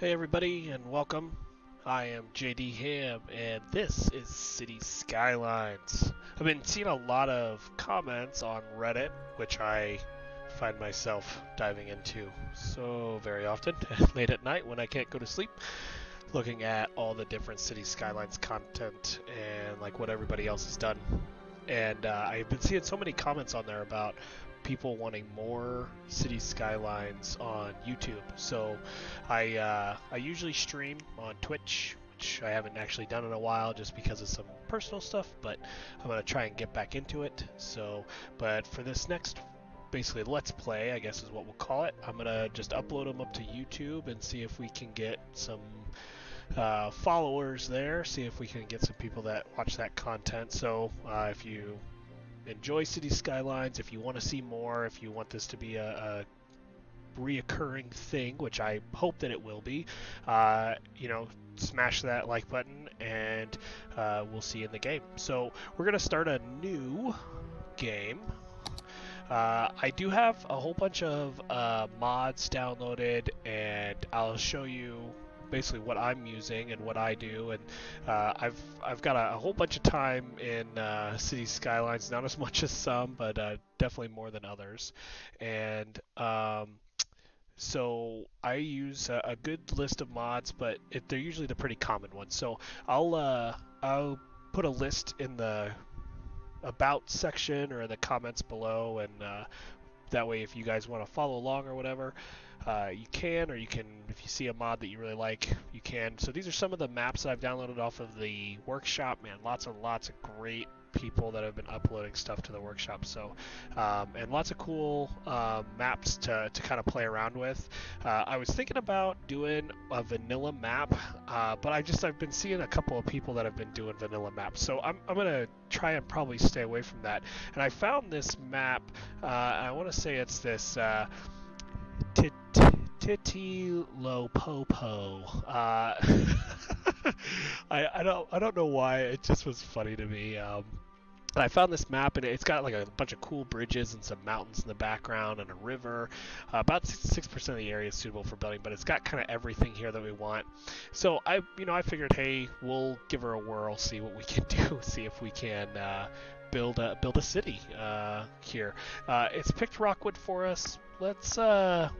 Hey everybody and welcome. I am JD Ham and this is City Skylines. I've been seeing a lot of comments on Reddit, which I find myself diving into so very often late at night when I can't go to sleep, looking at all the different City Skylines content and like what everybody else has done. And uh, I've been seeing so many comments on there about people wanting more city skylines on YouTube. So I uh, I usually stream on Twitch, which I haven't actually done in a while just because of some personal stuff, but I'm gonna try and get back into it. So, but for this next basically let's play, I guess is what we'll call it. I'm gonna just upload them up to YouTube and see if we can get some uh, followers there. See if we can get some people that watch that content. So uh, if you enjoy City Skylines, if you want to see more, if you want this to be a, a reoccurring thing, which I hope that it will be, uh, you know, smash that like button and uh, we'll see you in the game. So we're going to start a new game. Uh, I do have a whole bunch of uh, mods downloaded and I'll show you basically what I'm using and what I do. And uh, I've I've got a, a, whole bunch of time in uh, City Skylines, not as much as some, but uh, definitely more than others. And um, so I use a, a, good list of mods, but it, they're usually the pretty common ones. So I'll uh, I'll put a list in the about section or the comments below and uh, that way if you guys want to follow along or whatever uh, you can, or you can, if you see a mod that you really like, you can. So these are some of the maps that I've downloaded off of the workshop. Man, lots and lots of great people that have been uploading stuff to the workshop. So, um, and lots of cool uh, maps to, to kind of play around with. Uh, I was thinking about doing a vanilla map, uh, but I just I've been seeing a couple of people that have been doing vanilla maps. So I'm I'm gonna try and probably stay away from that. And I found this map. Uh, I want to say it's this. Titilopopo. Uh, I, I don't I don't know why it just was funny to me. Um, I found this map, and it's got like a bunch of cool bridges and some mountains in the background and a river. Uh, about six percent of the area is suitable for building, but it's got kind of everything here that we want. So I, you know, I figured, hey, we'll give her a whirl, see what we can do, see if we can uh, build a build a city uh, here. Uh, it's picked Rockwood for us. Let's uh,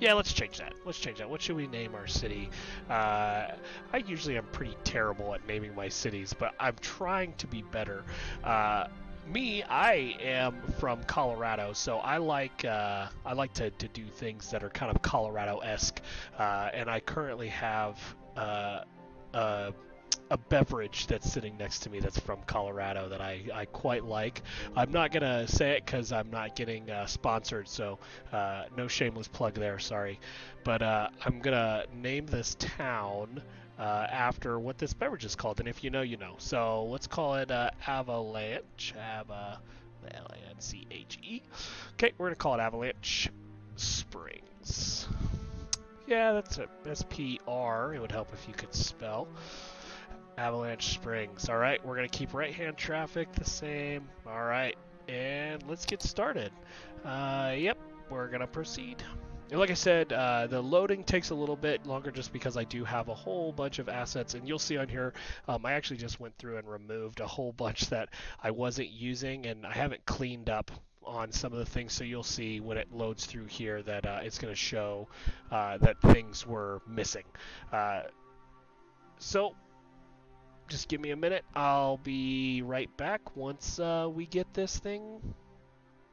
yeah, let's change that. Let's change that. What should we name our city? Uh, I usually am pretty terrible at naming my cities, but I'm trying to be better. Uh, me, I am from Colorado, so I like uh, I like to, to do things that are kind of Colorado-esque, uh, and I currently have uh, uh, a beverage that's sitting next to me that's from Colorado that I, I quite like. I'm not going to say it because I'm not getting uh, sponsored, so uh, no shameless plug there, sorry. But uh, I'm going to name this town uh, after what this beverage is called. And if you know, you know. So let's call it uh, Avalanche. Avalanche, C-H-E. Okay, we're going to call it Avalanche Springs. Yeah, that's. S-P-R. It would help if you could spell. Avalanche Springs. All right, we're going to keep right-hand traffic the same. All right, and let's get started. Uh, yep, we're going to proceed. And like I said, uh, the loading takes a little bit longer just because I do have a whole bunch of assets. And you'll see on here, um, I actually just went through and removed a whole bunch that I wasn't using and I haven't cleaned up on some of the things. So you'll see when it loads through here that uh, it's going to show uh, that things were missing. Uh, so just give me a minute. I'll be right back once uh, we get this thing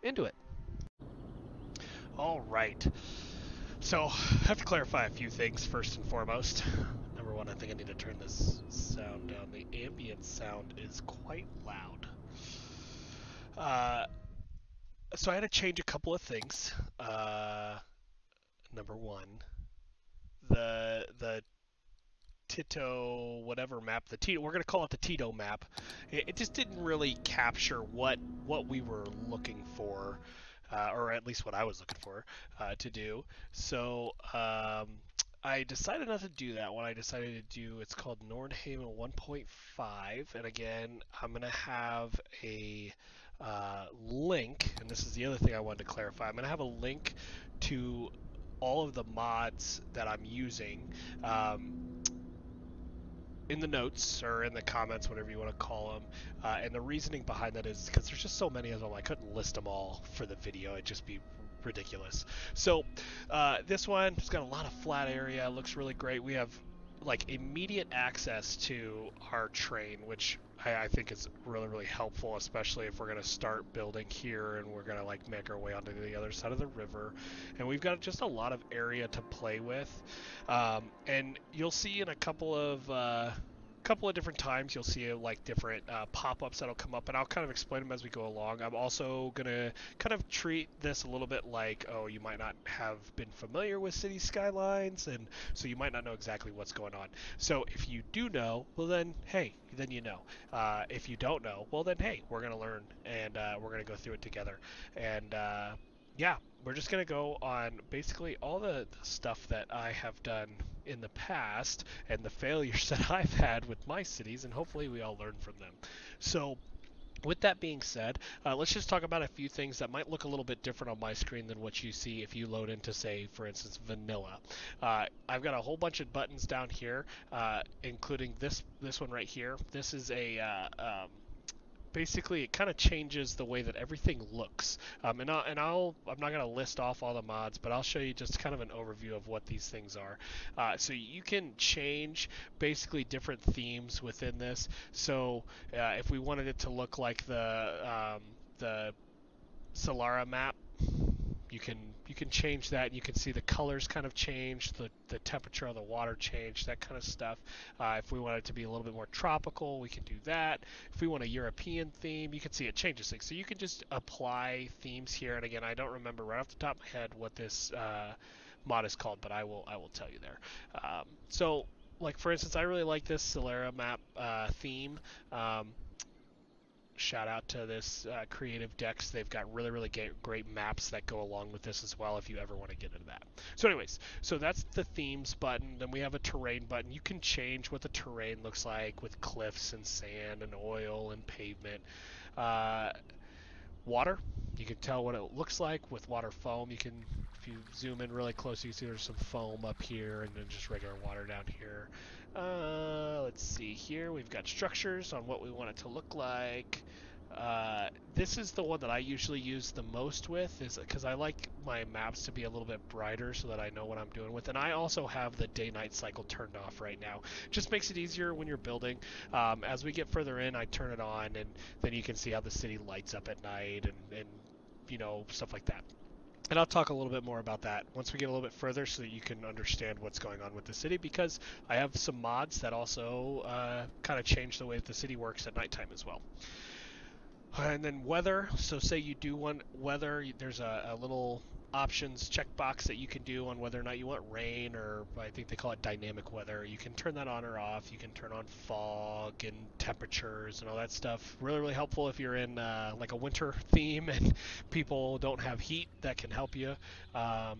into it. All right. So, I have to clarify a few things first and foremost. Number one, I think I need to turn this sound down. The ambient sound is quite loud. Uh, so I had to change a couple of things. Uh, number one, the the Tito whatever map the Tito we're gonna call it the Tito map. It, it just didn't really capture what what we were looking for, uh, or at least what I was looking for uh, to do. So um, I decided not to do that one. I decided to do it's called Nordhaven 1.5, and again I'm gonna have a uh, link, and this is the other thing I wanted to clarify. I'm gonna have a link to all of the mods that I'm using um, in the notes or in the comments, whatever you want to call them. Uh, and the reasoning behind that is because there's just so many of them, I couldn't list them all for the video. It'd just be ridiculous. So uh, this one it's got a lot of flat area. Looks really great. We have like immediate access to our train, which I, I think it's really really helpful, especially if we're going to start building here and we're going to like make our way onto the other side of the river. And we've got just a lot of area to play with. Um, and you'll see in a couple of uh, couple of different times you'll see like different uh, pop-ups that'll come up and i'll kind of explain them as we go along. I'm also going to kind of treat this a little bit like oh you might not have been familiar with city skylines and so you might not know exactly what's going on. So if you do know well then hey then you know. Uh, if you don't know well then hey we're going to learn and uh, we're going to go through it together. And uh, yeah, we're just going to go on basically all the, stuff that I have done in the past and the failures that I've had with my cities, and hopefully we all learn from them. So, with that being said, uh, let's just talk about a few things that might look a little bit different on my screen than what you see if you load into, say, for instance, vanilla. Uh, I've got a whole bunch of buttons down here, uh, including this this one right here. This is a uh, um, basically it kind of changes the way that everything looks. Um, and I'll, and I'll I'm not going to list off all the mods, but I'll show you just kind of an overview of what these things are. Uh, so you can change basically different themes within this. So uh, if we wanted it to look like the um, the Solara map, you can you can change that. You can see the colors kind of change the, the temperature of the water change that kind of stuff. Uh, if we want it to be a little bit more tropical we can do that. If we want a European theme you can see it changes things. So you can just apply themes here. And again I don't remember right off the top of my head what this uh, mod is called but I will I will tell you there. Um, so like for instance I really like this Solara map uh, theme. Um, shout out to this uh, Creative Decks. They've got really, really great maps that go along with this as well if you ever want to get into that. So anyways, so that's the themes button. Then we have a terrain button. You can change what the terrain looks like with cliffs and sand and oil and pavement. Uh, water, you can tell what it looks like with water foam. You can, if you zoom in really close, you see there's some foam up here and then just regular water down here. Uh, let's see here. We've got structures on what we want it to look like. Uh, this is the one that I usually use the most with, is because I like my maps to be a little bit brighter so that I know what I'm doing with. And I also have the day-night cycle turned off right now. Just makes it easier when you're building. Um, as we get further in, I turn it on, and then you can see how the city lights up at night and, and you know stuff like that. And I'll talk a little bit more about that once we get a little bit further so that you can understand what's going on with the city because I have some mods that also uh, kind of change the way that the city works at nighttime as well. And then weather. So say you do want weather, there's a, a little options checkbox that you can do on whether or not you want rain or I think they call it dynamic weather. You can turn that on or off. You can turn on fog and temperatures and all that stuff. Really, really helpful if you're in uh, like a winter theme and people don't have heat. That can help you. Um,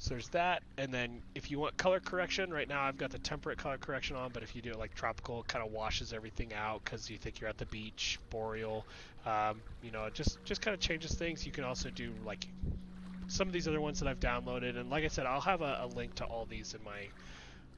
so there's that, and then if you want color correction, right now I've got the temperate color correction on, but if you do it like tropical, it kind of washes everything out because you think you're at the beach, boreal, um, you know, just just kind of changes things. You can also do like some of these other ones that I've downloaded, and like I said, I'll have a, a link to all these in my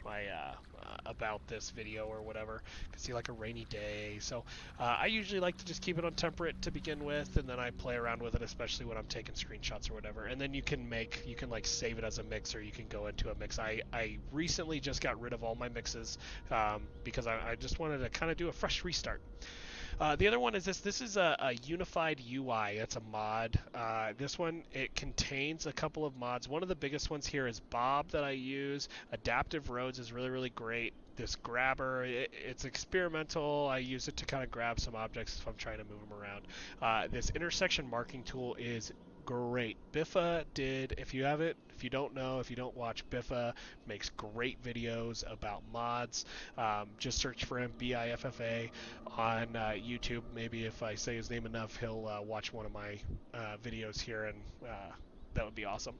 my uh, uh, about this video or whatever. You can see like a rainy day. So uh, I usually like to just keep it on temperate to begin with, and then I play around with it, especially when I'm taking screenshots or whatever. And then you can make you can like save it as a mix, or you can go into a mix. I I recently just got rid of all my mixes um, because I, I just wanted to kind of do a fresh restart. Uh, the other one is this. This is a, a unified UI. It's a mod. Uh, this one it contains a couple of mods. One of the biggest ones here is Bob that I use. Adaptive Roads is really really great. This grabber, it, it's experimental. I use it to kind of grab some objects if I'm trying to move them around. Uh, this intersection marking tool is great. Biffa did, if you have it, if you don't know, if you don't watch Biffa, makes great videos about mods. Um, just search for him, B-I-F-F-A, on uh, YouTube. Maybe if I say his name enough, he'll uh, watch one of my uh, videos here, and uh, that would be awesome.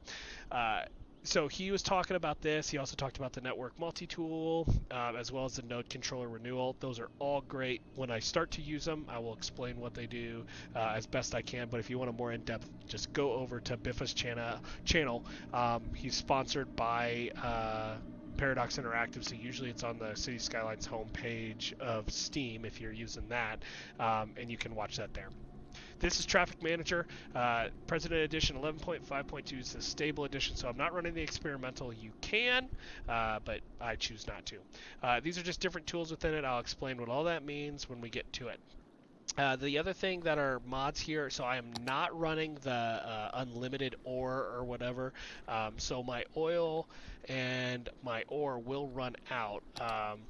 So he was talking about this. He also talked about the network multi-tool, uh, as well as the node controller renewal. Those are all great. When I start to use them, I will explain what they do uh, as best I can. But if you want a more in-depth, just go over to Biffa's channel. Channel. Um, he's sponsored by. Uh, Paradox Interactive, so usually it's on the City Skylines homepage of Steam if you're using that, um, and you can watch that there. This is Traffic Manager, uh, President Edition 11.5.2 is the stable edition, so I'm not running the experimental. You can, uh, but I choose not to. Uh, these are just different tools within it. I'll explain what all that means when we get to it. Uh, the other thing that are mods here, so I am not running the uh, unlimited ore or whatever. Um, so my oil and my ore will run out. Um,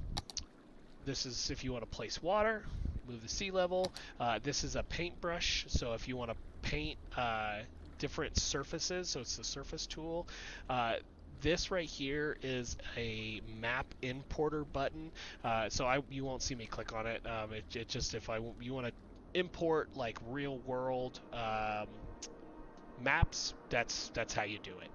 this is if you want to place water, move the sea level. Uh, this is a paintbrush, so if you want to paint uh, different surfaces, so it's the surface tool. Uh, this right here is a map importer button. Uh, so I you won't see me click on it. Um, it, it, just if I you want to import like real world um, maps, that's that's how you do it.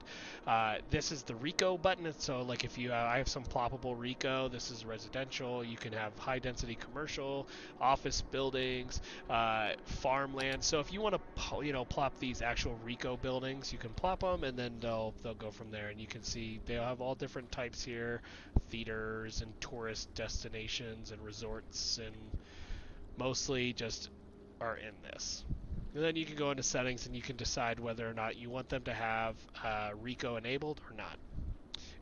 Uh, this is the RICO button. So like if you, uh, I have some ploppable RICO. This is residential. You can have high density commercial, office buildings, uh, farmland. So if you want to, you know, plop these actual RICO buildings, you can plop them, and then they'll they'll go from there. And you can see they'll have all different types here, theaters and tourist destinations and resorts, and mostly just are in this. And then you can go into settings and you can decide whether or not you want them to have uh, RICO enabled or not.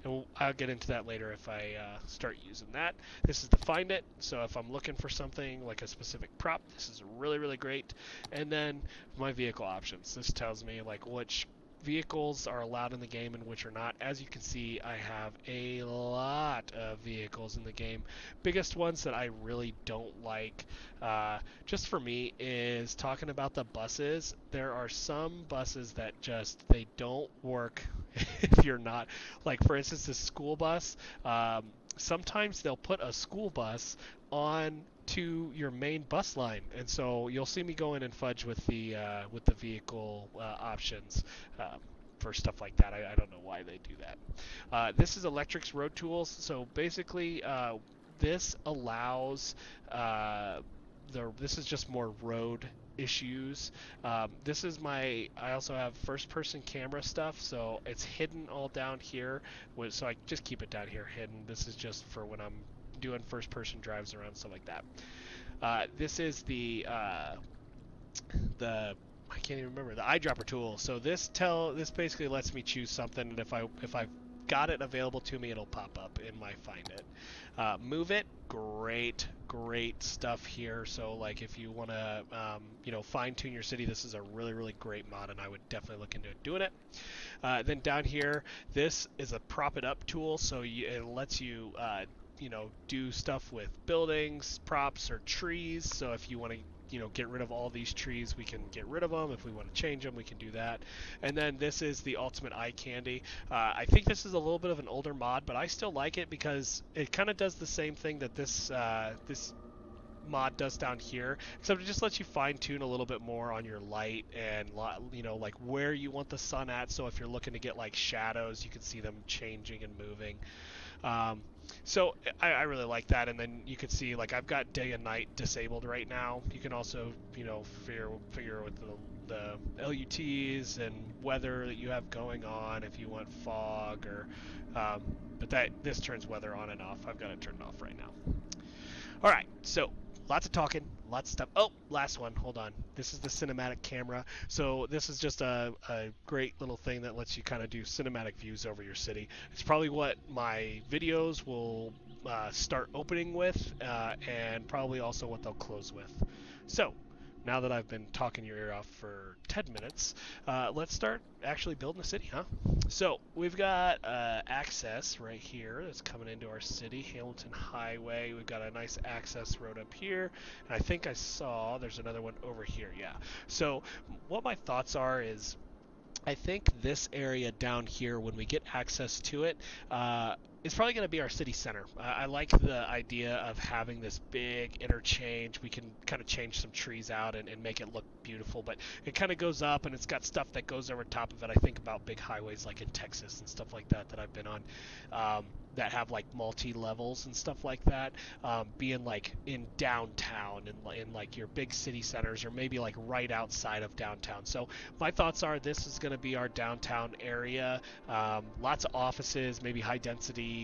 And I'll get into that later if I uh, start using that. This is the find it. So if I'm looking for something like a specific prop, this is really, really great. And then my vehicle options. This tells me like which vehicles are allowed in the game and which are not. As you can see, I have a lot of vehicles in the game. Biggest ones that I really don't like, uh, just for me, is talking about the buses. There are some buses that just they don't work if you're not like, for instance, the school bus. Um, sometimes they'll put a school bus on to your main bus line, and so you'll see me go in and fudge with the uh, with the vehicle uh, options. Um, for stuff like that, I, I, don't know why they do that. Uh, this is Elektrix's Road Tools. So basically, uh, this allows uh, the. This is just more road issues. Um, this is my. I also have first-person camera stuff, so it's hidden all down here. So I just keep it down here hidden. This is just for when I'm doing first person drives around stuff like that. Uh, this is the uh, the I can't even remember the eyedropper tool. So this tell this basically lets me choose something, and if I if I've got it available to me, it'll pop up in my find it. Uh, move it, great, great stuff here. So like if you want to, um, you know, fine tune your city, this is a really, really great mod, and I would definitely look into doing it. Uh, then down here, this is a prop it up tool, so you, it lets you uh, you know do stuff with buildings, props, or trees. So if you want to you know get rid of all these trees we can get rid of them if we want to change them we can do that. And then this is the ultimate eye candy. Uh, i think this is a little bit of an older mod but i still like it because it kind of does the same thing that this uh, this mod does down here except it just lets you fine tune a little bit more on your light and you know like where you want the sun at. So if you're looking to get like shadows you can see them changing and moving. Um, so I, I, really like that, and then you can see like I've got day and night disabled right now. You can also you know figure figure with the, the LUTs and weather that you have going on if you want fog or um, but that this turns weather on and off. I've got it turned off right now. All right, so lots of talking, lots of stuff. Oh, last one. Hold on. This is the cinematic camera. So this is just a, a great little thing that lets you kind of do cinematic views over your city. It's probably what my videos will uh, start opening with, uh, and probably also what they'll close with. So now that I've been talking your ear off for 10 minutes, uh, let's start actually building a city, huh? So we've got uh, access right here that's coming into our city, Hamilton Highway. We've got a nice access road up here, and I think I saw there's another one over here. Yeah. So what my thoughts are is I think this area down here, when we get access to it, uh, is probably going to be our city center. Uh, I like the idea of having this big interchange. We can kind of change some trees out and, and make it look beautiful, but it kind of goes up and it's got stuff that goes over top of it. I think about big highways like in Texas and stuff like that that I've been on. Um, that have like multi levels and stuff like that, um, being like in downtown and in like your big city centers or maybe like right outside of downtown. So my thoughts are this is going to be our downtown area, um, lots of offices, maybe high density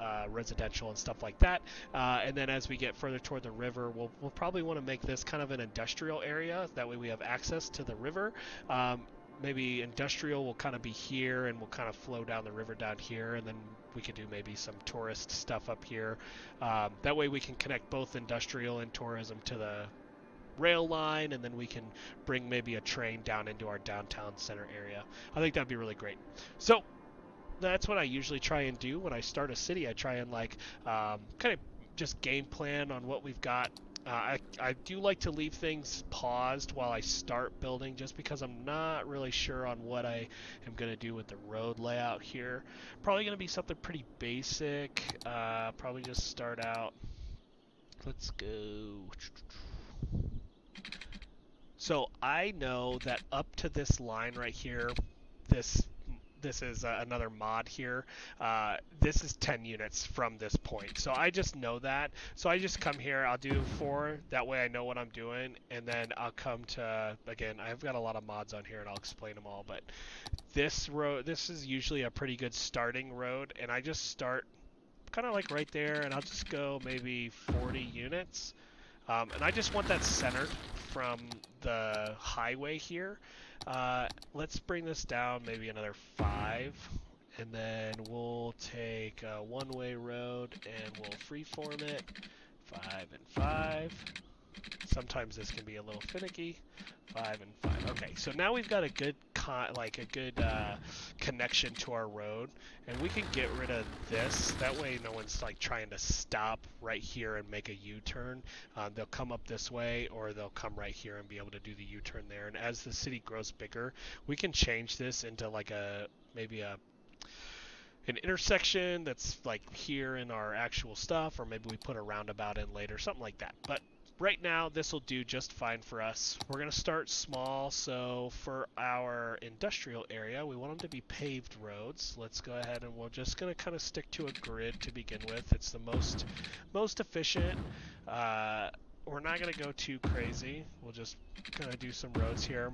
uh, residential and stuff like that. Uh, and then as we get further toward the river, we'll we'll probably want to make this kind of an industrial area. That way we have access to the river. Um, maybe industrial will kind of be here and we'll kind of flow down the river down here and then we could do maybe some tourist stuff up here. Um, that way we can connect both industrial and tourism to the rail line, and then we can bring maybe a train down into our downtown center area. I think that'd be really great. So that's what I usually try and do when I start a city. I try and like um, kind of just game plan on what we've got uh, I, I do like to leave things paused while I start building just because I'm not really sure on what I am going to do with the road layout here. Probably going to be something pretty basic. Uh, probably just start out. Let's go. So I know that up to this line right here, this this is uh, another mod here. Uh, this is 10 units from this point. So I just know that. So I just come here, I'll do four, that way I know what I'm doing, and then I'll come to, again, I've got a lot of mods on here and I'll explain them all, but this road, this is usually a pretty good starting road, and I just start kind of like right there, and I'll just go maybe 40 units. Um, and I just want that centered from the highway here. Uh, let's bring this down maybe another five. And then we'll take a one-way road and we'll freeform it. Five and five. Sometimes this can be a little finicky. Five and five. Okay, so now we've got a good like a good uh, connection to our road, and we can get rid of this. That way, no one's like trying to stop right here and make a U-turn. Uh, they'll come up this way, or they'll come right here and be able to do the U-turn there. And as the city grows bigger, we can change this into like a maybe a an intersection that's like here in our actual stuff, or maybe we put a roundabout in later, something like that. But right now this will do just fine for us. We're going to start small, so for our industrial area, we want them to be paved roads. Let's go ahead and we're just going to kind of stick to a grid to begin with. It's the most, most efficient. Uh, we're not going to go too crazy. We'll just kind of do some roads here.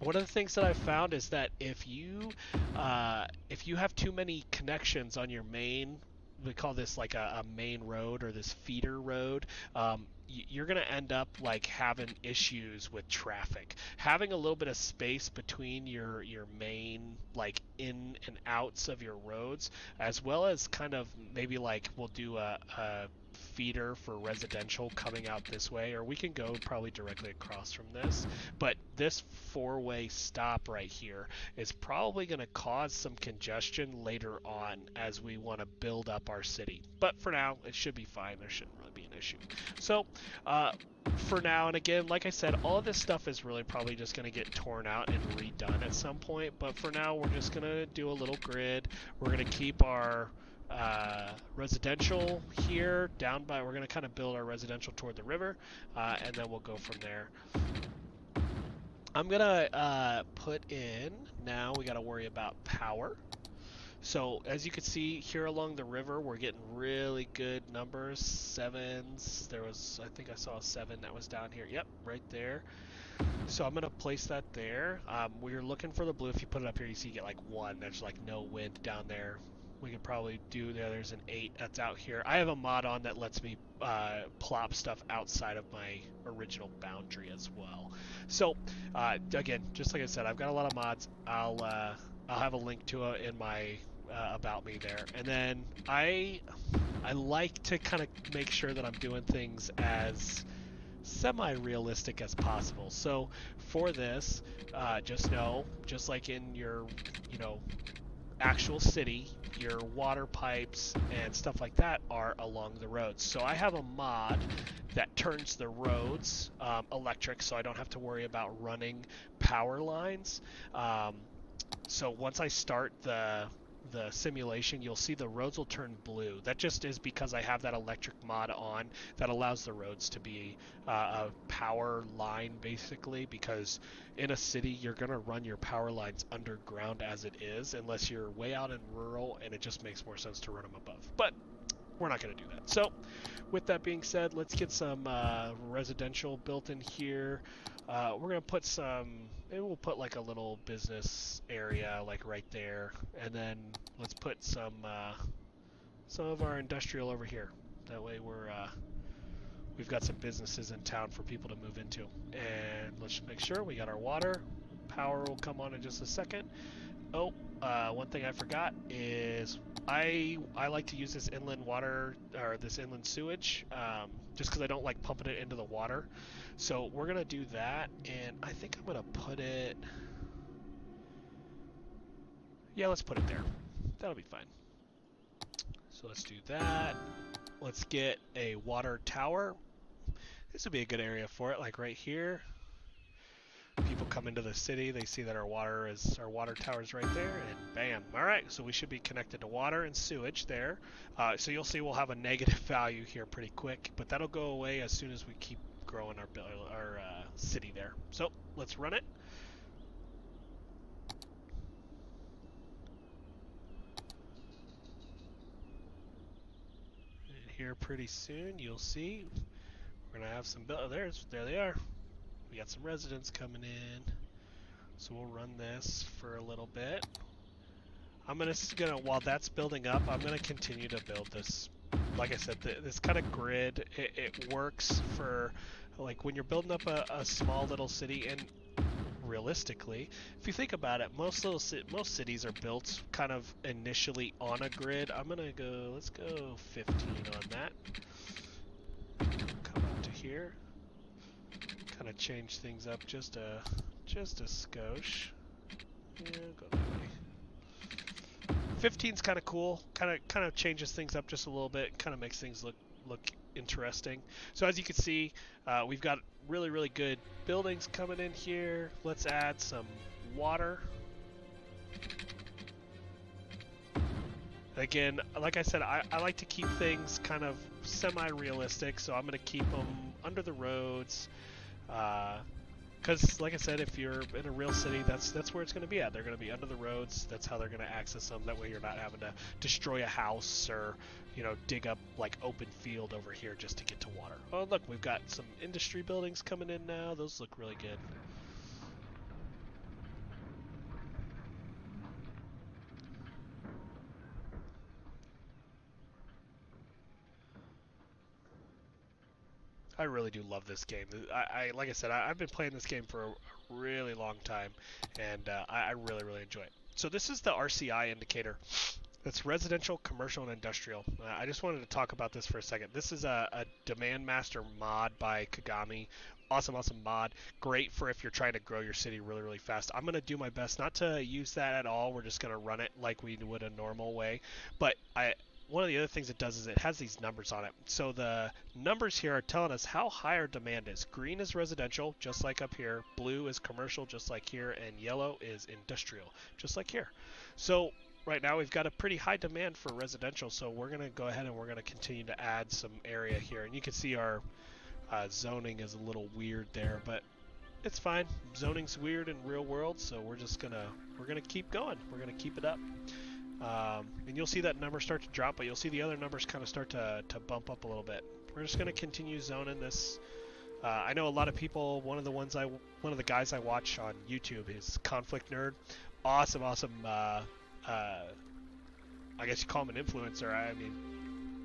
One of the things that I've found is that if you uh, if you have too many connections on your main we call this like a, a, main road or this feeder road um, you're going to end up like having issues with traffic. Having a little bit of space between your your main like in and outs of your roads as well as kind of maybe like we'll do a, a feeder for residential coming out this way, or we can go probably directly across from this. But this four-way stop right here is probably going to cause some congestion later on as we want to build up our city. But for now, it should be fine. There shouldn't really be an issue. So, uh, for now, and again, like I said, all this stuff is really probably just going to get torn out and redone at some point. But for now, we're just going to do a little grid. We're going to keep our uh, residential here down by we're to kind of build our residential toward the river uh, and then we'll go from there I'm gonna uh, put in now we got to worry about power so as you can see here along the river we're getting really good numbers sevens there was I think I saw a seven that was down here yep right there so I'm gonna place that there. Um, we're looking for the blue. If you put it up here, you see you get like one. There's like no wind down there we could probably do there. There's an 8 that's out here. I have a mod on that lets me uh, plop stuff outside of my original boundary as well. So, uh, again, just like I said, I've got a lot of mods. I'll, uh, I'll have a link to it in my uh, about me there. And then I, I like to kind of make sure that I'm doing things as semi-realistic as possible. So for this, uh, just know, just like in your, you know, actual city, your water pipes and stuff like that are along the roads. So I have a mod that turns the roads um, electric so I don't have to worry about running power lines. Um, so once I start the the simulation, you'll see the roads will turn blue. That just is because I have that electric mod on that allows the roads to be uh, a power line basically. Because in a city, you're gonna run your power lines underground as it is, unless you're way out in rural, and it just makes more sense to run them above. But we're not gonna do that. So, with that being said, let's get some uh, residential built in here. Uh, we're gonna put some. Maybe we'll put like a little business area like right there, and then let's put some uh, some of our industrial over here. That way we're uh, we've got some businesses in town for people to move into. And let's make sure we got our water. Power will come on in just a second. Oh, uh, one thing I forgot is I I like to use this inland water or this inland sewage um, just because I don't like pumping it into the water. So we're gonna do that, and I think I'm gonna put it. Yeah, let's put it there. That'll be fine. So let's do that. Let's get a water tower. This would be a good area for it, like right here people come into the city, they see that our water is our water tower is right there, and bam! All right, so we should be connected to water and sewage there. Uh, so you'll see we'll have a negative value here pretty quick, but that'll go away as soon as we keep growing our our uh, city there. So let's run it. And here pretty soon you'll see we're gonna have some. Oh, there's there they are. We got some residents coming in. So we'll run this for a little bit. I'm gonna, gonna while that's building up, I'm gonna continue to build this. Like I said, this kind of grid, it, it, works for like when you're building up a, a, small little city. And realistically, if you think about it, most little most cities are built kind of initially on a grid. I'm gonna go. Let's go 15 on that. Come up to here kind of change things up just a just a skosh. Yeah, go that 15's kind of cool. Kind of kind of changes things up just a little bit. Kind of makes things look look interesting. So as you can see, uh, we've got really really good buildings coming in here. Let's add some water. Again, like I said, I, I like to keep things kind of semi-realistic, so I'm going to keep them under the roads. Because, uh, like I said, if you're in a real city, that's that's where it's going to be at. They're going to be under the roads. That's how they're going to access them. That way, you're not having to destroy a house or, you know, dig up like open field over here just to get to water. Oh, look, we've got some industry buildings coming in now. Those look really good. I really do love this game. I, I like I said, I, have been playing this game for a really long time, and uh, I, I really really enjoy it. So this is the RCI indicator. That's residential, commercial, and industrial. Uh, I just wanted to talk about this for a second. This is a, a Demand Master mod by Kagami. Awesome, awesome mod. Great for if you're trying to grow your city really, really fast. I'm going to do my best not to use that at all. We're just going to run it like we would a normal way. But I, one of the other things it does is it has these numbers on it. So the numbers here are telling us how high our demand is. Green is residential, just like up here. Blue is commercial, just like here. And yellow is industrial, just like here. So right now we've got a pretty high demand for residential. So we're going to go ahead and we're going to continue to add some area here. And you can see our uh, zoning is a little weird there, but it's fine. Zoning's weird in real world, so we're just gonna we're gonna keep going. We're gonna keep it up. Um, and you'll see that number start to drop, but you'll see the other numbers kind of start to, to bump up a little bit. We're just going to continue zoning this. Uh, I know a lot of people. One of the ones I, one of the guys I watch on YouTube is Conflict Nerd. Awesome, awesome. Uh, uh, I guess you call him an influencer. I mean,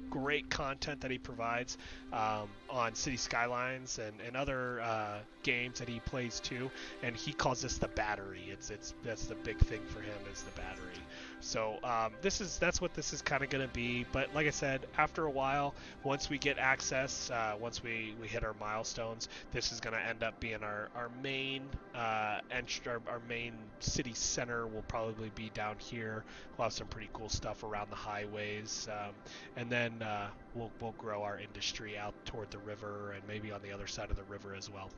great content that he provides um, on City Skylines and, and other uh, games that he plays too. And he calls this the battery. It's it's that's the big thing for him is the battery. So um, this is that's what this is kind of going to be. But like I said, after a while, once we get access, uh, once we, we hit our milestones, this is going to end up being our our main uh, our, our main city center will probably be down here. We'll have some pretty cool stuff around the highways, um, and then uh, we'll we'll grow our industry out toward the river and maybe on the other side of the river as well.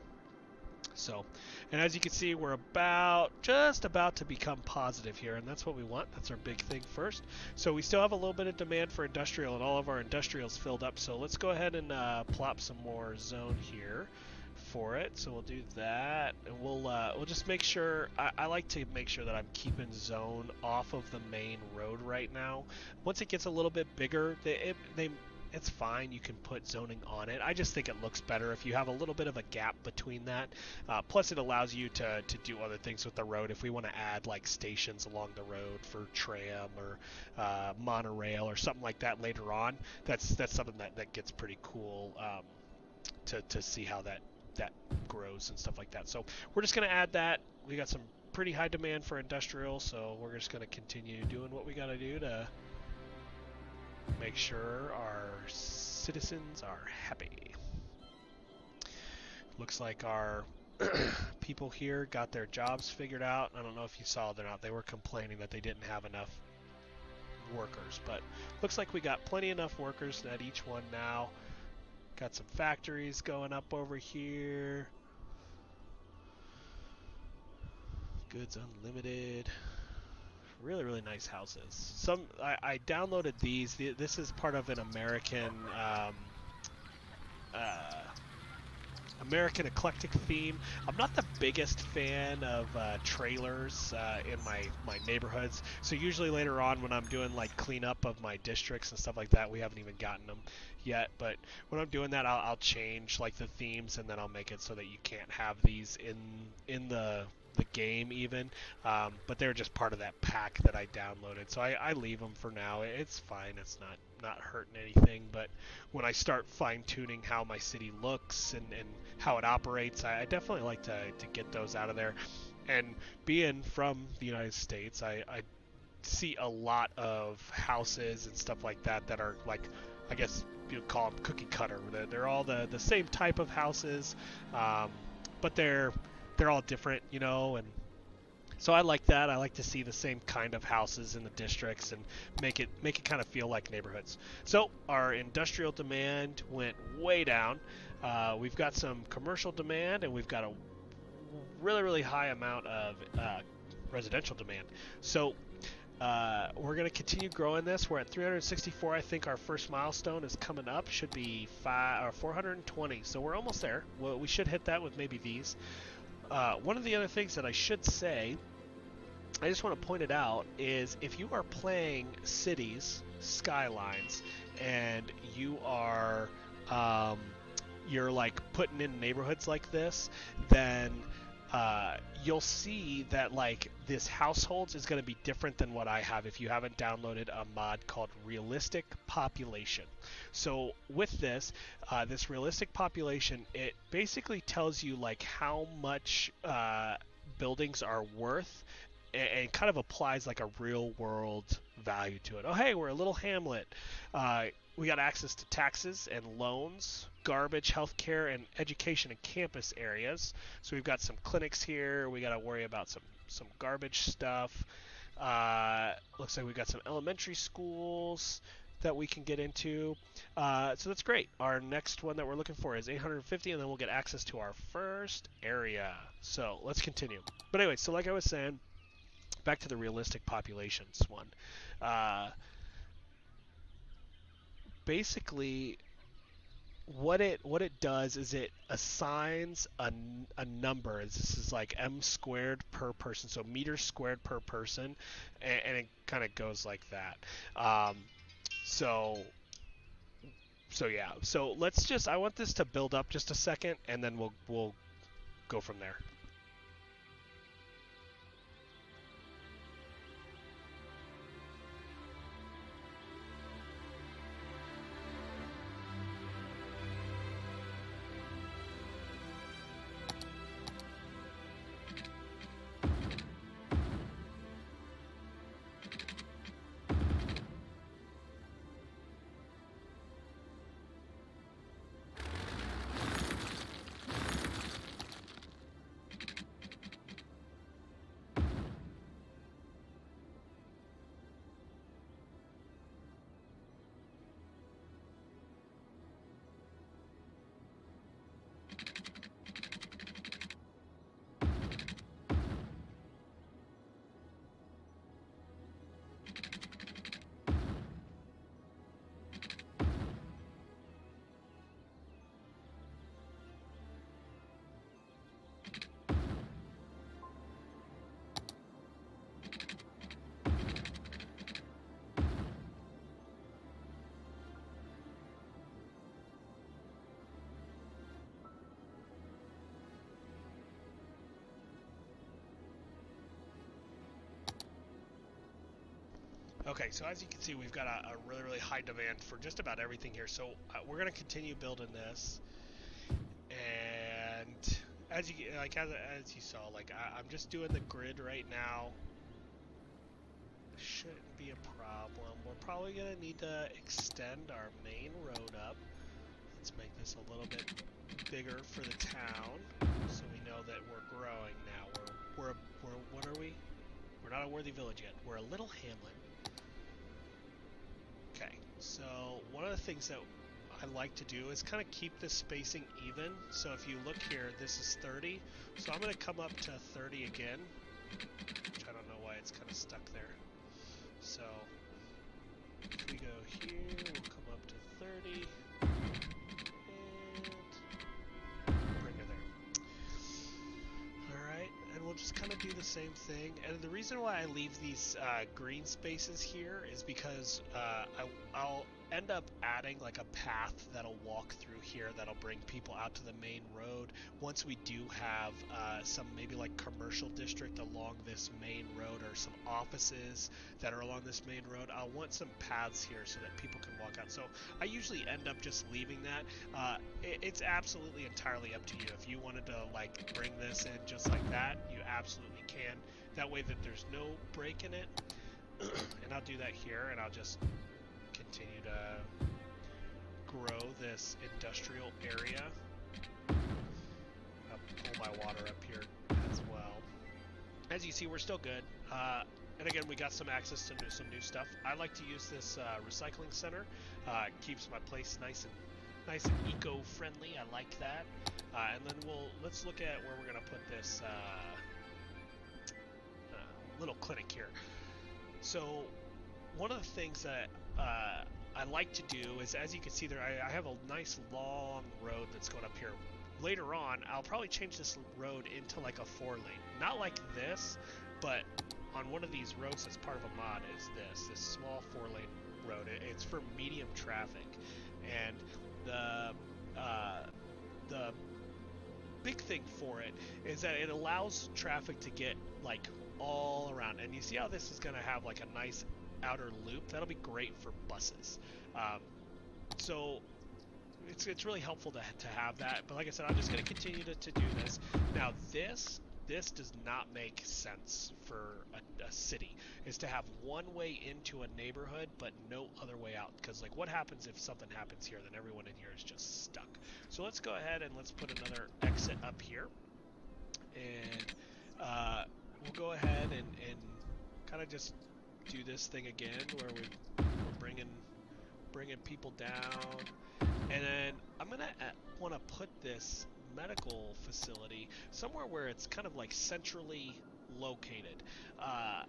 So, and as you can see, we're about just about to become positive here, and that's what we want. That's our big thing first. So we still have a little bit of demand for industrial, and all of our industrials filled up. So let's go ahead and uh, plop some more zone here for it. So we'll do that, and we'll uh, we'll just make sure. I, I, like to make sure that I'm keeping zone off of the main road right now. Once it gets a little bit bigger, they it, they it's fine. You can put zoning on it. I just think it looks better if you have a little bit of a gap between that. Uh, plus, it allows you to, to do other things with the road. If we want to add like stations along the road for tram or uh, monorail or something like that later on, that's that's something that, that gets pretty cool um, to, to see how that that grows and stuff like that. So we're just going to add that. We got some pretty high demand for industrial, so we're just going to continue doing what we got to do to make sure our citizens are happy. Looks like our people here got their jobs figured out. I don't know if you saw it or not. They were complaining that they didn't have enough workers, but looks like we got plenty enough workers at each one now. Got some factories going up over here. Goods Unlimited. Really, really nice houses. Some I, I downloaded these. This is part of an American um, uh, American eclectic theme. I'm not the biggest fan of uh, trailers uh, in my, my neighborhoods, so usually later on when I'm doing like cleanup of my districts and stuff like that, we haven't even gotten them yet. But when I'm doing that, I'll, I'll change like the themes and then I'll make it so that you can't have these in in the the game even, um, but they're just part of that pack that I downloaded. So I, I leave them for now. It's fine. It's not not hurting anything. But when I start fine tuning how my city looks and, and how it operates, I, I definitely like to, to get those out of there. And being from the United States, I, I see a lot of houses and stuff like that that are like, I guess you call them cookie cutter. They're, they're all the, the same type of houses, um, but they're they're all different, you know, and so I like that. I like to see the same kind of houses in the districts and make it make it kind of feel like neighborhoods. So our industrial demand went way down. Uh, we've got some commercial demand and we've got a really really high amount of uh, residential demand. So uh, we're going to continue growing this. We're at 364. I think our first milestone is coming up. Should be five or 420. So we're almost there. Well, we should hit that with maybe these. Uh, one of the other things that I should say, I just want to point it out, is if you are playing cities, skylines, and you are um, you're like putting in neighborhoods like this, then uh, you'll see that like this households is going to be different than what I have if you haven't downloaded a mod called Realistic Population. So with this, uh, this realistic population, it basically tells you like how much uh, buildings are worth and, and, kind of applies like a real world value to it. Oh, hey, we're a little hamlet. We got access to taxes and loans, garbage, healthcare, and education and campus areas. So we've got some clinics here. We got to worry about some some garbage stuff. Uh, looks like we've got some elementary schools that we can get into. Uh, so that's great. Our next one that we're looking for is 850, and then we'll get access to our first area. So let's continue. But anyway, so like I was saying, back to the realistic populations one. Uh, basically what it what it does is it assigns a, a number. This is like m squared per person so meters squared per person and, and it kind of goes like that. Um, so so yeah. So let's just i want this to build up just a second and then we'll we'll go from there Okay, so as you can see, we've got a, a really, really high demand for just about everything here. So uh, we're going to continue building this. And as you like as, as you saw, like I, I'm just doing the grid right now. Shouldn't be a problem. We're probably going to need to extend our main road up. Let's make this a little bit bigger for the town, so we know that we're growing now. We're we're we're what are we? We're not a worthy village yet. We're a little hamlet. So one of the things that I like to do is kind of keep the spacing even. So if you look here, this is 30. So I'm going to come up to 30 again, which I don't know why it's kind of stuck there. So if we go here, we'll come up to 30. We'll just kind of do the same thing. And the reason why I leave these uh, green spaces here is because uh, I, will end up adding like a path that'll walk through here that'll bring people out to the main road. Once we do have uh, some maybe like commercial district along this main road or some offices that are along this main road, I'll want some paths here so that people can walk out. So I usually end up just leaving that. Uh, it, it's absolutely entirely up to you. If you wanted to like bring this in just like that, you absolutely can. That way that there's no break in it. and I'll do that here and I'll just continue to grow this industrial area. I'll pull my water up here as well. As you see, we're still good. Uh, and again, we got some access to new, some new stuff. I like to use this uh, recycling center. Uh, keeps my place nice and nice and eco-friendly. I like that. Uh, and then we'll let's look at where we're gonna put this uh, uh, little clinic here. So one of the things that uh, I like to do is, as you can see there, I, I, have a nice long road that's going up here. Later on, I'll probably change this road into like a four lane. Not like this, but on one of these roads as part of a mod is this, this small four lane road. It, it's for medium traffic. And the, uh, the big thing for it is that it allows traffic to get like all around. And you see how this is going to have like a nice outer loop. That'll be great for buses. Um, so it's, it's really helpful to, to have that. But like I said, I'm just going to continue to, do this. Now this this does not make sense for a, a, city is to have one way into a neighborhood but no other way out because like what happens if something happens here then everyone in here is just stuck so let's go ahead and let's put another exit up here and uh, we'll go ahead and, and kind of just do this thing again where we, we're bringing bringing people down. And then I'm gonna uh, want to put this medical facility somewhere where it's kind of like centrally located. Uh,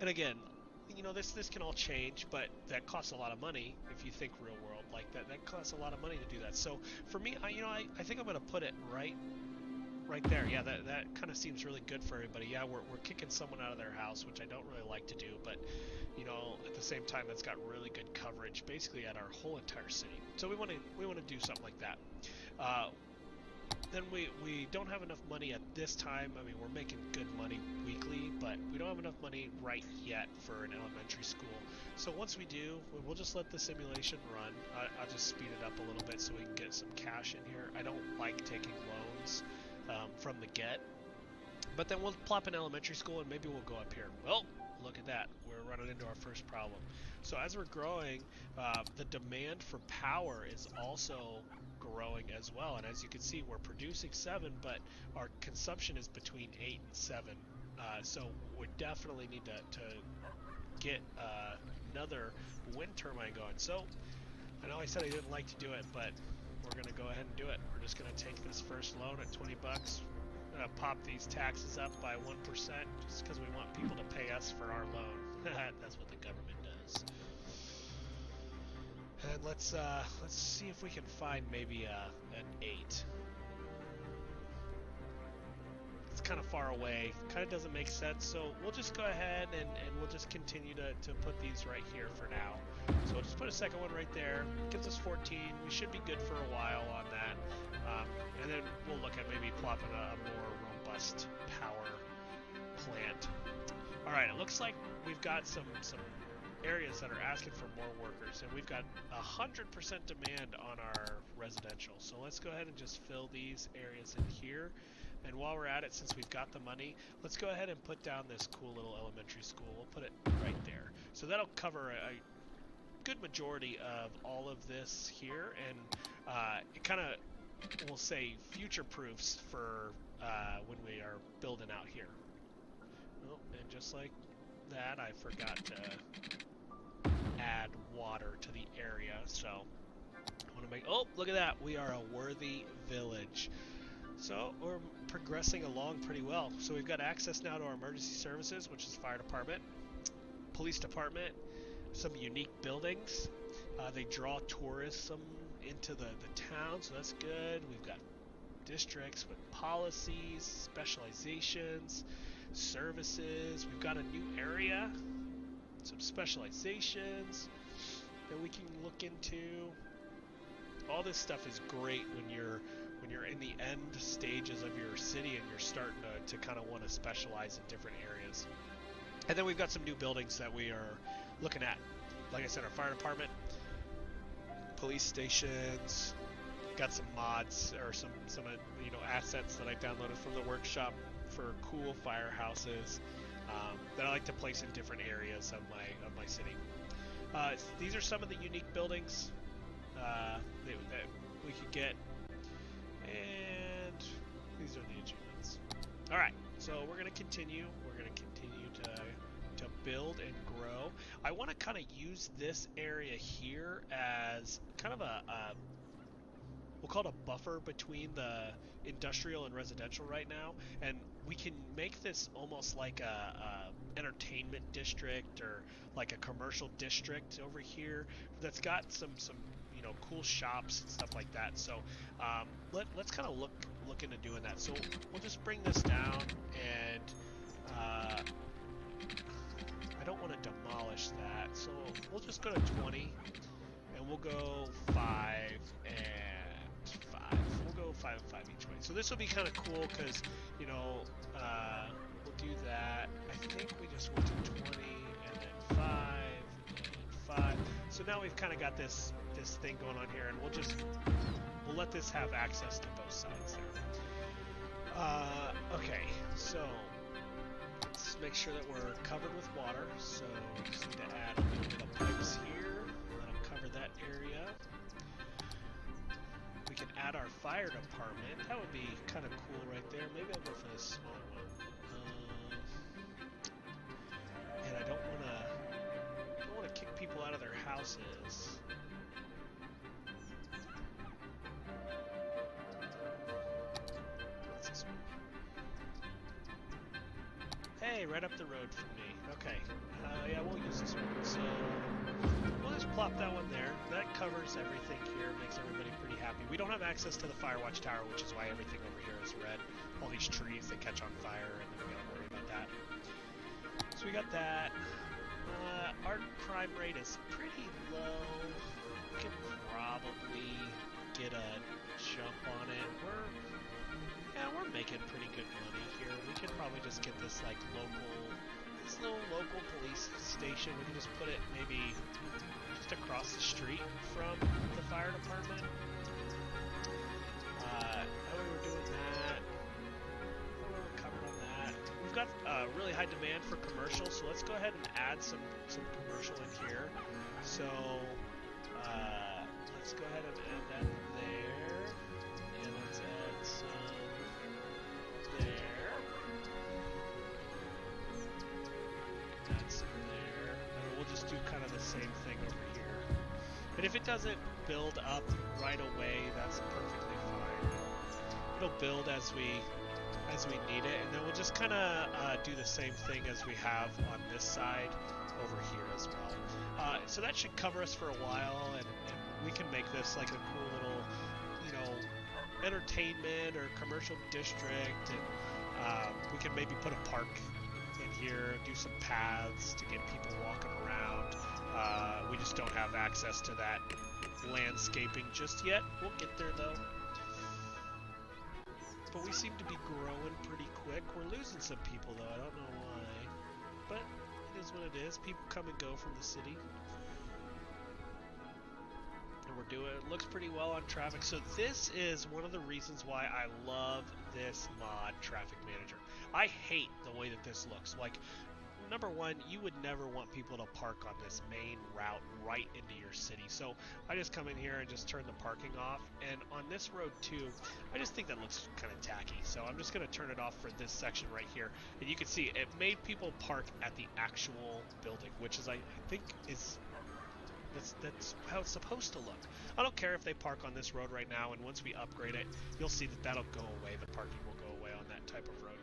and again you know this this can all change but that costs a lot of money if you think real world like that. That costs a lot of money to do that. So for me I, you know I, I think I'm gonna put it right right there. Yeah, that, that kind of seems really good for everybody. Yeah, we're, we're kicking someone out of their house, which I don't really like to do, but, you know, at the same time, that's got really good coverage, basically at our whole entire city. So we want to we want to do something like that. Uh, then we, we don't have enough money at this time. I mean, we're making good money weekly, but we don't have enough money right yet for an elementary school. So once we do, we'll just let the simulation run. I, I'll just speed it up a little bit so we can get some cash in here. I don't like taking loans um, from the get. But then we'll plop in elementary school and maybe we'll go up here. Well, look at that. We're running into our first problem. So as we're growing, uh, the demand for power is also growing as well. And as you can see, we're producing seven, but our consumption is between eight and seven. Uh, so we definitely need to, to get uh, another wind turbine going. So I know I said I didn't like to do it, but we're to go ahead and do it. We're just to take this first loan at 20 bucks. To pop these taxes up by 1% just because we want people to pay us for our loan. That's what the government does. And let's uh, let's see if we can find maybe uh, an 8 it's kind of far away. Kind of doesn't make sense. So we'll just go ahead and, and we'll just continue to, to put these right here for now. So we'll just put a second one right there. Gives us 14. We should be good for a while on that. Um, and then we'll look at maybe plopping a, more robust power plant. All right, it looks like we've got some some areas that are asking for more workers, and we've got 100% demand on our residential. So let's go ahead and just fill these areas in here. And while we're at it, since we've got the money, let's go ahead and put down this cool little elementary school. We'll put it right there. So that'll cover a, a good majority of all of this here, and uh, it kind of, we'll say, future proofs for uh, when we are building out here. Oh, and just like that, I forgot to add water to the area, so I want to make, oh, look at that, we are a worthy village. So we're progressing along pretty well. So we've got access now to our emergency services, which is fire department, police department, some unique buildings. Uh, they draw tourism into the, the town, so that's good. We've got districts with policies, specializations, services. We've got a new area, some specializations that we can look into. All this stuff is great when you're when you're in the end stages of your city and you're starting to, to kind of want to specialize in different areas. And then we've got some new buildings that we are looking at. Like I said, our fire department, police stations, got some mods or some some you know assets that I downloaded from the workshop for cool firehouses um, that I like to place in different areas of my of my city. Uh, these are some of the unique buildings uh, that, that we could get and these are the achievements. Alright, so we're going to continue. We're going to continue to, to build and grow. I want to kind of use this area here as kind of a, a we'll call it a buffer between the industrial and residential right now and we can make this almost like a, a, entertainment district or like a commercial district over here that's got some some you know cool shops and stuff like that. So um, let, let's kind of look look into doing that. So we'll just bring this down and uh, I don't want to demolish that. So we'll just go to 20 and we'll go 5 and 5. We'll go 5 and 5 each way. So this will be kind of cool because, you know, uh, we'll do that. I think we just went to 20 and then 5 and 5. So now we've kind of got this this thing going on here, and we'll just we'll let this have access to both sides there. Uh, okay, so let's make sure that we're covered with water. So just need to add a little bit of pipes here. Them cover that area. We can add our fire department. That would be kind of cool right Right up the road from me. Okay. Uh, yeah, we'll use this one. So, we'll just plop that one there. That covers everything here, makes everybody pretty happy. We don't have access to the Firewatch Tower, which is why everything over here is red. All these trees that catch on fire, and we gotta worry about that. So we got that. Uh, our crime rate is pretty low. We can probably get a jump on it. We're yeah, we're making pretty good money here. We could probably just get this like local, this little local police station. We can just put it maybe just across the street from the fire department. Uh, we were doing that. We were covered on that. We've got uh, really high demand for commercial, so let's go ahead and add some some commercial in here. So uh, let's go ahead and add that doesn't build up right away, that's perfectly fine. It'll build as we as we need it, and then we'll just kind of uh, do the same thing as we have on this side over here as well. Uh, so that should cover us for a while, and, and we can make this like a cool little, you know, entertainment or commercial district, and uh, we can maybe put a park in here, do some paths to get people walking around. Uh, we just don't have access to that landscaping just yet. We'll get there though. But we seem to be growing pretty quick. We're losing some people though. I don't know why. But it is what it is. People come and go from the city. And we're doing it looks pretty well on traffic. So this is one of the reasons why I love this mod Traffic Manager. I hate the way that this looks. Like number one, you would never want people to park on this main route right into your city. So I just come in here and just turn the parking off. And on this road too, I just think that looks kind of tacky. So I'm just going to turn it off for this section right here. And you can see it made people park at the actual building, which is I think is that's that's how it's supposed to look. I don't care if they park on this road right now, and once we upgrade it, you'll see that that'll go away. The parking will go away on that type of road.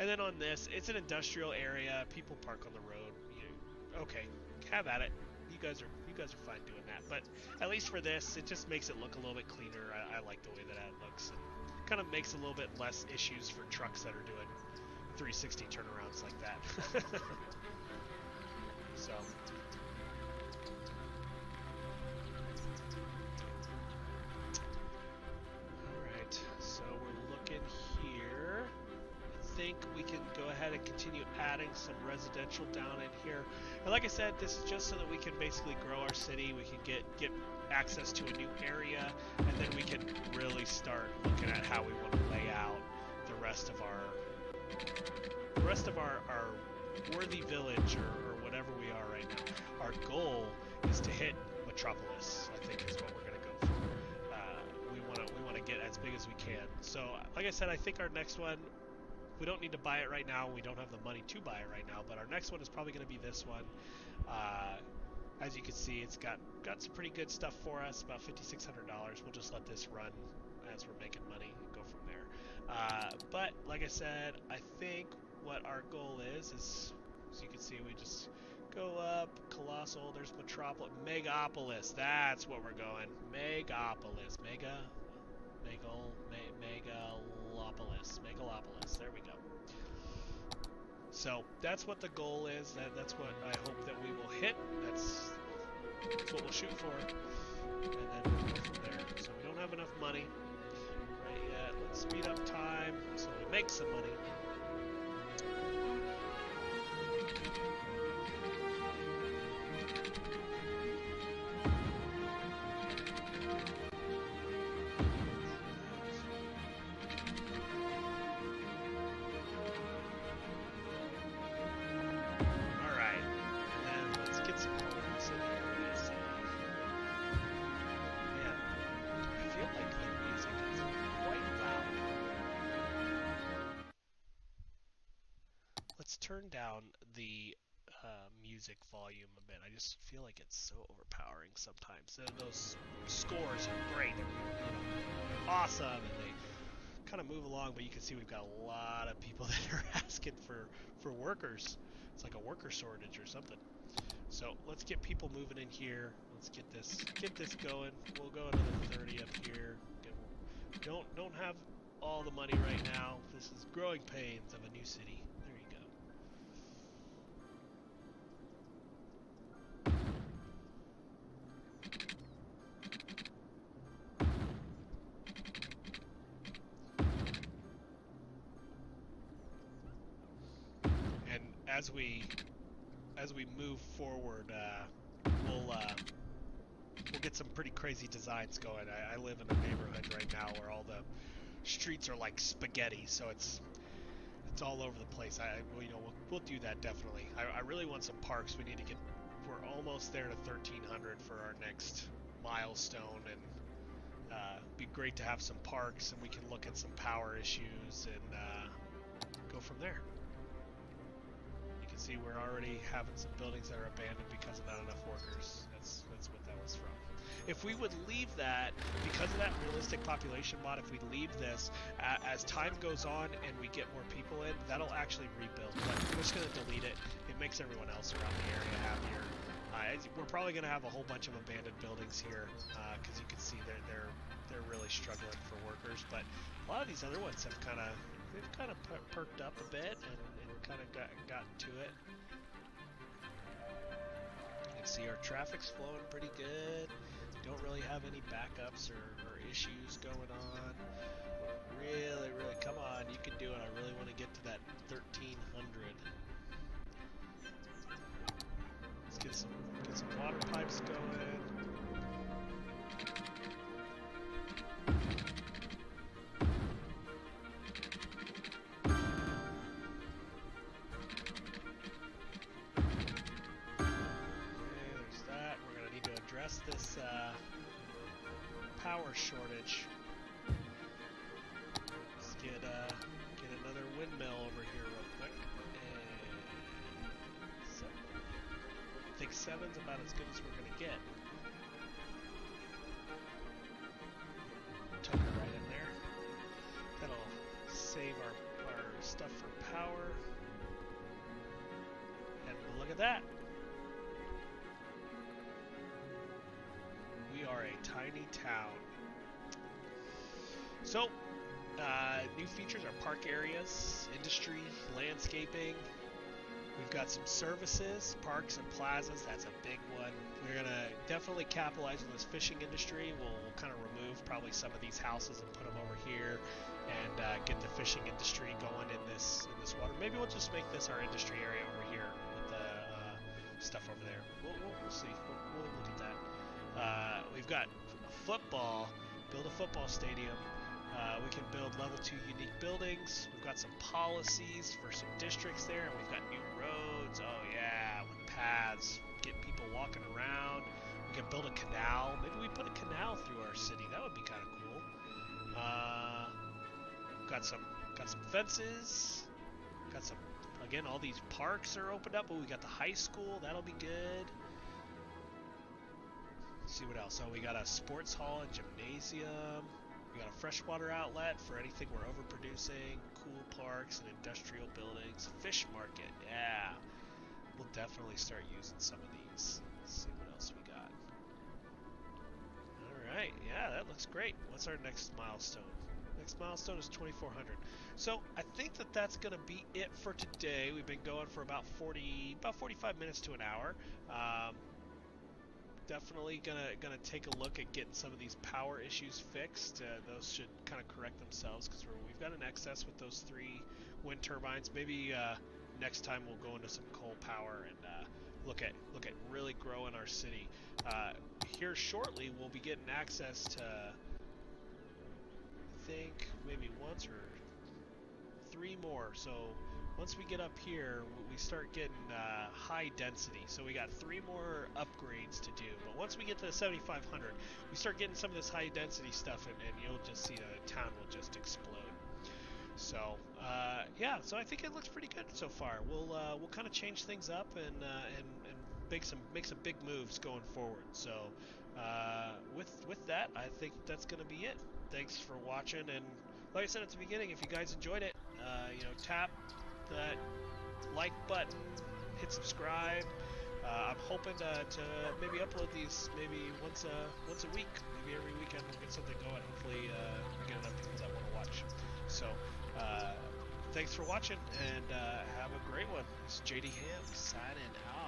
And then on this, it's an industrial area. People park on the road. You, okay, have at it. You guys are you guys are fine doing that. But at least for this, it just makes it look a little bit cleaner. I, I like the way that it looks. And kind of makes a little bit less issues for trucks that are doing 360 turnarounds like that. so. Continue adding some residential down in here. And like I said, this is just so that we can basically grow our city. We can get get access to a new area, and then we can really start looking at how we want to lay out the rest of our the rest of our, our worthy village or, or whatever we are right now. Our goal is to hit Metropolis. I think is what we're going to go for. Uh, we want to we want to get as big as we can. So, like I said, I think our next one we don't need to buy it right now. We don't have the money to buy it right now, but our next one is probably going to be this one. Uh, as you can see, it's got got some pretty good stuff for us, about $5,600. We'll just let this run as we're making money and go from there. Uh, but like I said, I think what our goal is is, as you can see, we just go up, Colossal, there's Metropolis, Megapolis, that's what we're going. Megapolis, Mega, Megal, Me, Megalopolis, Megalopolis, there we go. So that's what the goal is. That, that's what I hope that we will hit. That's, what we'll shoot for. And then we'll go from there. So we don't have enough money right yet. Let's speed up time so we make some money. Down the uh, music volume a bit. I just feel like it's so overpowering sometimes. And those scores are great. They're you know, awesome, and they kind of move along. But you can see we've got a lot of people that are asking for for workers. It's like a worker shortage or something. So let's get people moving in here. Let's get this get this going. We'll go another 30 up here. Don't don't have all the money right now. This is growing pains of a new city. As we as we move forward, uh, we'll uh, we'll get some pretty crazy designs going. I, I, live in a neighborhood right now where all the streets are like spaghetti, so it's it's all over the place. I well, you know we'll, we'll do that definitely. I, I really want some parks. We need to get we're almost there to 1300 for our next milestone, and uh, be great to have some parks, and we can look at some power issues and uh, go from there see we're already having some buildings that are abandoned because of not enough workers. That's that's what that was from. If we would leave that, because of that realistic population mod, if we leave this, uh, as time goes on and we get more people in, that'll actually rebuild. But we're just going to delete it. It makes everyone else around the area happier. Uh, we're probably going to have a whole bunch of abandoned buildings here, because uh, you can see they're, they're, they're really struggling for workers. But a lot of these other ones have kind of, they've kind of per perked up a bit, and kind of got gotten to it. You can see our traffic's flowing pretty good. Don't really have any backups or, or issues going on. Really, really, come on, you can do it. I really want to get to that 1300. Let's get some get some water pipes going. Seven's about as good as we're gonna get. Tuck it right in there. That'll save our, our stuff for power. And look at that. We are a tiny town. So, uh, new features are park areas, industry, landscaping. We've got some services, parks and plazas. That's a big one. We're gonna definitely capitalize on this fishing industry. We'll, we'll kind of remove probably some of these houses and put them over here, and uh, get the fishing industry going in this in this water. Maybe we'll just make this our industry area over here with the uh, stuff over there. We'll, we'll, we'll see. We'll, look at that. Uh, we've got football. Build a football stadium. Uh, we can build level 2 unique buildings. We've got some policies for some districts there, and we've got new Oh, yeah, with paths, get people walking around. We can build a canal. Maybe we put a canal through our city. That would be kind of cool. Uh, got some got some fences. Got some again. All these parks are opened up, but we got the high school. That'll be good. Let's see what else? Oh, we got a sports hall and gymnasium. We got a freshwater outlet for anything we're overproducing, cool parks and industrial buildings, fish market, yeah. We'll definitely start using some of these. Let's see what else we got. Alright, yeah, that looks great. What's our next milestone? Next milestone is 2400. So I think that that's going to be it for today. We've been going for about 40, about 45 minutes to an hour. Um, definitely gonna gonna take a look at getting some of these power issues fixed. Uh, those should kind of correct themselves because we've got an excess with those three wind turbines. Maybe uh, next time we'll go into some coal power and uh, look at look at really growing our city. Uh, here shortly, we'll be getting access to. I think maybe once or three more. So once we get up here, we start getting uh, high density. So we got three more upgrades to do. But once we get to the 7500, we start getting some of this high density stuff, and, and you'll just see the town will just explode. So uh, yeah, so I think it looks pretty good so far. We'll uh, we'll kind of change things up and, uh, and and make some make some big moves going forward. So uh, with with that, I think that's gonna be it. Thanks for watching, and like I said at the beginning, if you guys enjoyed it, you know, tap that like button, hit subscribe. Uh, I'm hoping to, to maybe upload these maybe once a once a week, maybe every weekend we'll get something going. Hopefully, uh, we get enough people that want to watch. So, thanks for watching, and uh, have a great one. It's JD Ham signing off.